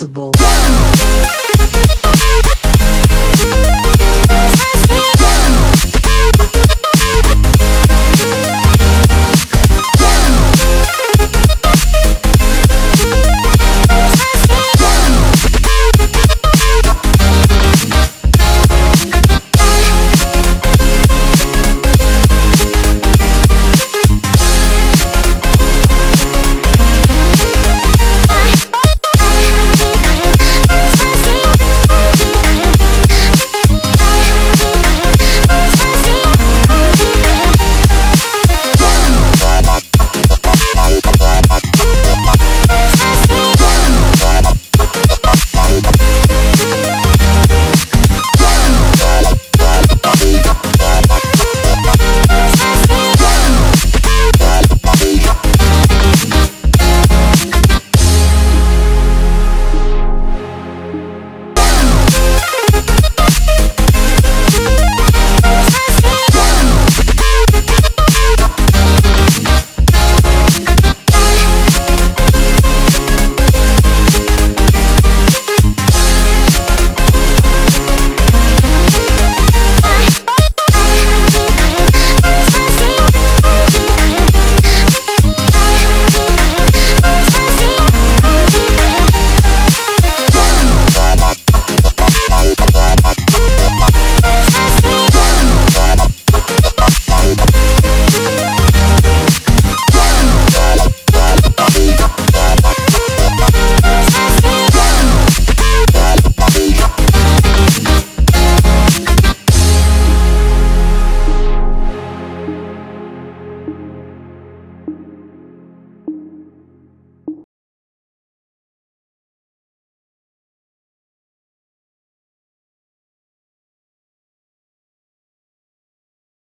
responsible